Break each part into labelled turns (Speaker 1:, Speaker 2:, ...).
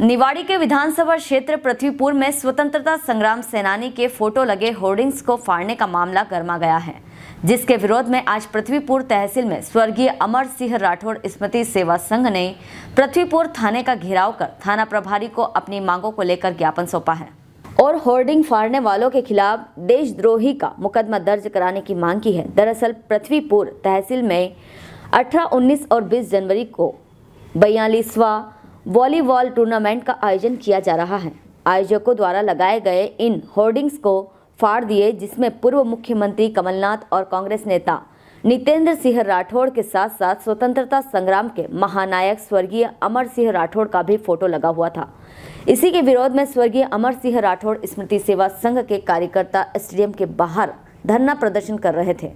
Speaker 1: निवाड़ी के विधानसभा क्षेत्र पृथ्वीपुर में स्वतंत्रता संग्राम सेनानी के फ़ोटो लगे होर्डिंग्स को फाड़ने का मामला गर्मा गया है जिसके विरोध में आज पृथ्वीपुर तहसील में स्वर्गीय अमर सिंह राठौड़ स्मृति सेवा संघ ने पृथ्वीपुर थाने का घेराव कर थाना प्रभारी को अपनी मांगों को लेकर ज्ञापन सौंपा है। और होर्डिंग फाड़ने वालों के खिलाफ देशद्रोही का मुकदमा दर्ज कराने की मांग की है। दरअसल पृथ्वीपुर तहसील में 18, 19 और 20 जनवरी को बयालीसवा वॉलीबॉल टूर्नामेंट का आयोजन किया जा रहा है। आयोजकों द्वारा लगाए गए इन होर्डिंग्स को फाड़ दिए, जिसमें पूर्व मुख्यमंत्री कमलनाथ और कांग्रेस नेता नितेंद्र सिंह राठौड़ के साथ साथ स्वतंत्रता संग्राम के महानायक स्वर्गीय अमर सिंह राठौड़ का भी फ़ोटो लगा हुआ था। इसी के विरोध में स्वर्गीय अमर सिंह राठौड़ स्मृति सेवा संघ के कार्यकर्ता स्टेडियम के बाहर धरना प्रदर्शन कर रहे थे।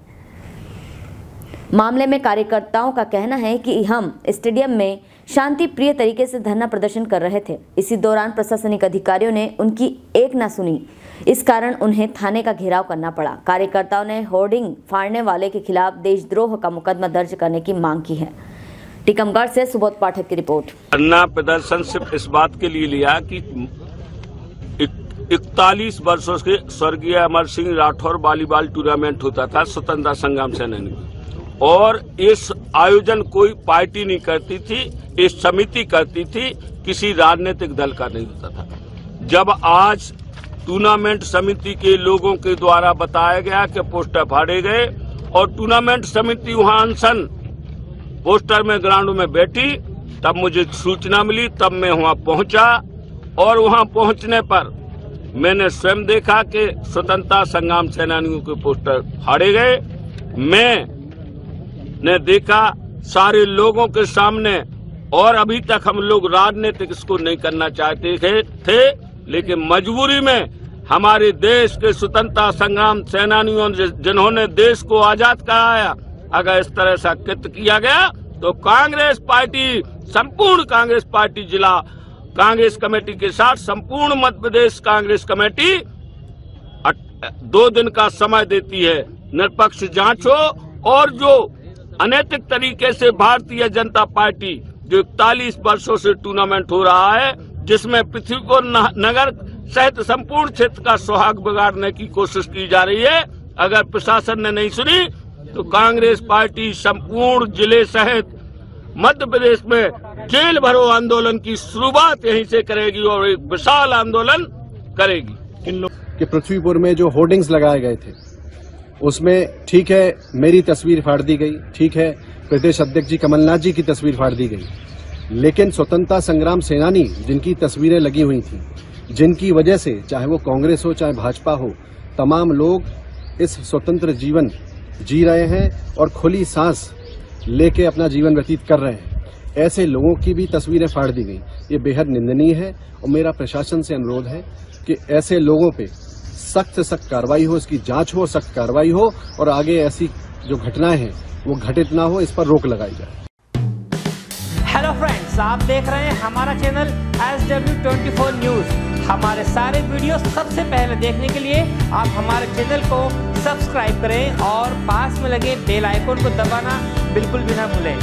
Speaker 1: मामले में कार्यकर्ताओं का कहना है कि हम स्टेडियम में शांति प्रिय तरीके से धरना प्रदर्शन कर रहे थे। इसी दौरान प्रशासनिक अधिकारियों ने उनकी एक न सुनी। इस कारण उन्हें थाने का घेराव करना पड़ा। कार्यकर्ताओं ने होर्डिंग फाड़ने वाले के खिलाफ देशद्रोह का मुकदमा दर्ज करने की मांग की है। टीकमगढ़ से सुबोध पाठक की रिपोर्ट।
Speaker 2: धरना प्रदर्शन सिर्फ़ इस बात के लिए लिया कि इकतालीस वर्षों के स्वर्गीय अमर सिंह राठौर वॉलीबॉल टूर्नामेंट होता था, स्वतंत्रता संग्राम सेनानी। और इस आयोजन कोई पार्टी नहीं करती थी, इस समिति करती थी, किसी राजनीतिक दल का नहीं होता था। जब आज टूर्नामेंट समिति के लोगों के द्वारा बताया गया कि पोस्टर फाड़े गए और टूर्नामेंट समिति वहाँ अनशन पोस्टर में ग्राउंड में बैठी, तब मुझे सूचना मिली, तब मैं वहाँ पहुँचा और वहाँ पहुँचने पर मैंने स्वयं देखा कि स्वतंत्रता संग्राम सेनानियों के पोस्टर फाड़े गए। मैं ने देखा, सारे लोगों के सामने, और अभी तक हम लोग राजनीतिक इसको नहीं करना चाहते थे लेकिन मजबूरी में हमारे देश के स्वतंत्रता संग्राम सेनानियों जिन्होंने देश को आज़ाद कराया, अगर इस तरह से कृत किया गया तो कांग्रेस पार्टी, संपूर्ण कांग्रेस पार्टी जिला कांग्रेस कमेटी के साथ संपूर्ण मध्य प्रदेश कांग्रेस कमेटी दो दिन का समय देती है। निरपक्ष जाँच हो और जो अनैतिक तरीके से भारतीय जनता पार्टी जो इकतालीस वर्षों से टूर्नामेंट हो रहा है, जिसमें पृथ्वी को नगर सहित संपूर्ण क्षेत्र का सुहाग बिगाड़ने की कोशिश की जा रही है। अगर प्रशासन ने नहीं सुनी तो कांग्रेस पार्टी संपूर्ण ज़िले सहित मध्य प्रदेश में जेल भरो आंदोलन की शुरुआत यहीं से करेगी और एक विशाल आंदोलन करेगी।
Speaker 3: के पृथ्वीपुर में जो होर्डिंग्स लगाए गए थे उसमें ठीक है, मेरी तस्वीर फाड़ दी गई, ठीक है, प्रदेश अध्यक्ष जी कमलनाथ जी की तस्वीर फाड़ दी गई। लेकिन स्वतंत्रता संग्राम सेनानी जिनकी तस्वीरें लगी हुई थी, जिनकी वजह से चाहे वो कांग्रेस हो, चाहे भाजपा हो, तमाम लोग इस स्वतंत्र जीवन जी रहे हैं और खुली सांस लेके अपना जीवन व्यतीत कर रहे हैं। ऐसे लोगों की भी तस्वीरें फाड़ दी गई। ये बेहद निंदनीय है और मेरा प्रशासन से अनुरोध है कि ऐसे लोगों पे सख्त से सख्त कार्रवाई हो, इसकी जाँच हो, सख्त कार्रवाई हो और आगे ऐसी जो घटनाएँ हैं, वो घटित ना हो, इस पर रोक लगाई जाए।
Speaker 4: हेलो फ्रेंड्स आप देख रहे हैं हमारा channel S W twenty four news हमारे सारे वीडियो सबसे पहले देखने के लिए आप हमारे चैनल को सब्सक्राइब करें और पास में लगे बेल आइकोन को दबाना बिल्कुल भी ना भूलें।